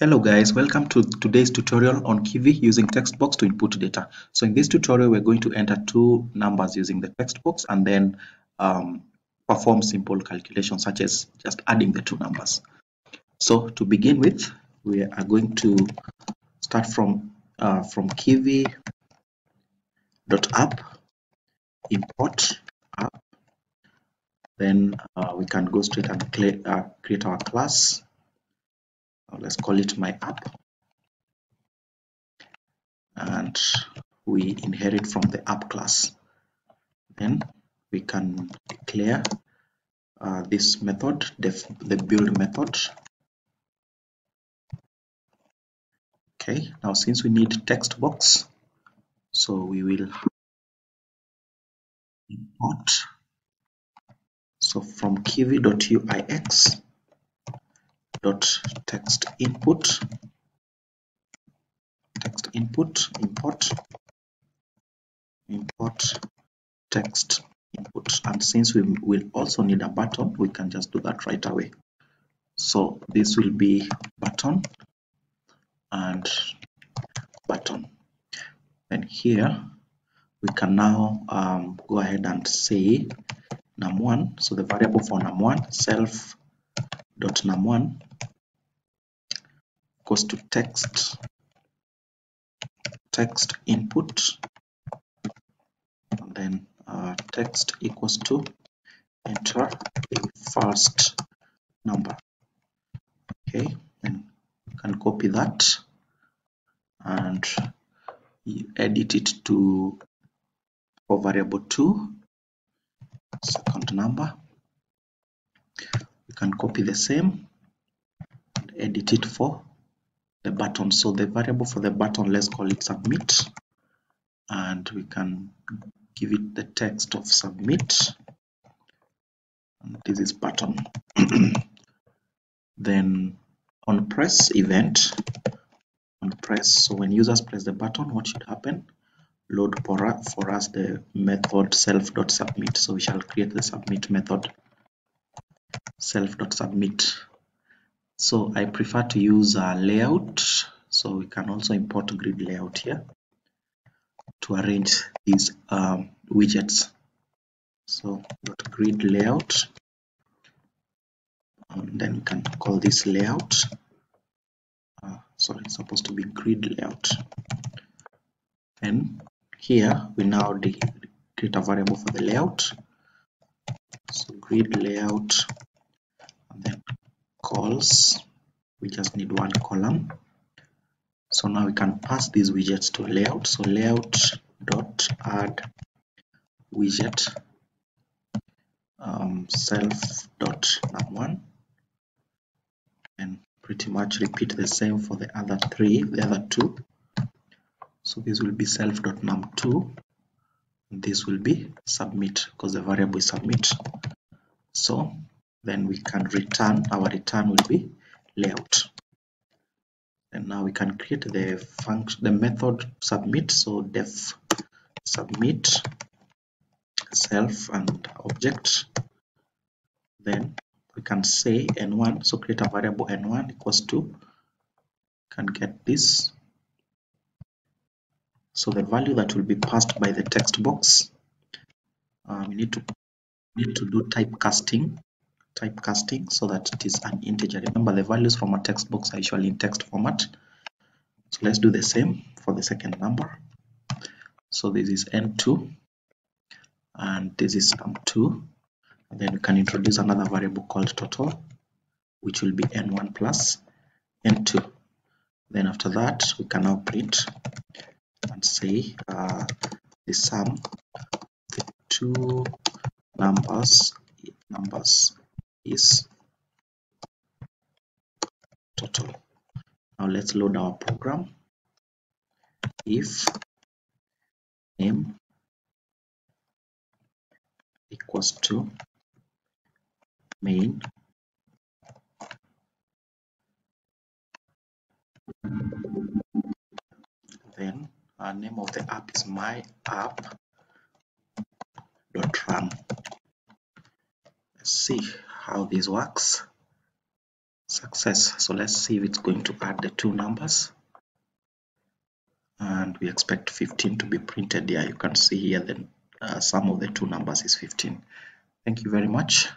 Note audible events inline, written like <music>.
Hello guys, welcome to today's tutorial on Kivy using text box to input data. So in this tutorial, we're going to enter two numbers using the text box and then um, perform simple calculations such as just adding the two numbers. So to begin with, we are going to start from uh, from Kivy dot app import app. Then uh, we can go straight and uh, create our class let's call it my app. And we inherit from the app class. Then we can declare uh, this method the, the build method. Okay now since we need text box so we will import. So from kivy.uix dot text input text input import import text input. And since we will also need a button we can just do that right away. So this will be button and button. And here we can now um, go ahead and say num1 so the variable for num1 self dot num1 equals to text text input and then uh, text equals to enter the first number. Okay then you can copy that and you edit it to for variable 2 second number you can copy the same and edit it for the button. So the variable for the button let's call it submit. And we can give it the text of submit. And this is button. <clears throat> Then on press event on press. So when users press the button what should happen? Load for, for us the method self.submit so we shall create the submit method self.submit. So I prefer to use a layout. So we can also import grid layout here to arrange these um, widgets. So dot grid layout. And then we can call this layout. Uh, sorry it's supposed to be grid layout. And here we now create a variable for the layout. So grid layout calls. We just need one column. So now we can pass these widgets to layout. So layout dot add widget um, self dot num1 and pretty much repeat the same for the other three the other two. So this will be self dot num2 this will be submit because the variable is submit. So then we can return our return will be layout. And now we can create the function the method submit. So def submit self and object. Then we can say n1 so create a variable n1 equals to can get this. So the value that will be passed by the text box. Uh, we need to need to do typecasting typecasting so that it is an integer. Remember the values from a text box are usually in text format. So let's do the same for the second number. So this is n2 and this is num2 and then we can introduce another variable called total which will be n1 plus n2 then after that we can now print and say uh, the sum the two numbers numbers is total. Now let's load our program. If name equals to main then our name of the app is my app dot run see how this works. Success. So let's see if it's going to add the two numbers. And we expect 15 to be printed. Here you can see here the uh, sum of the two numbers is 15 thank you very much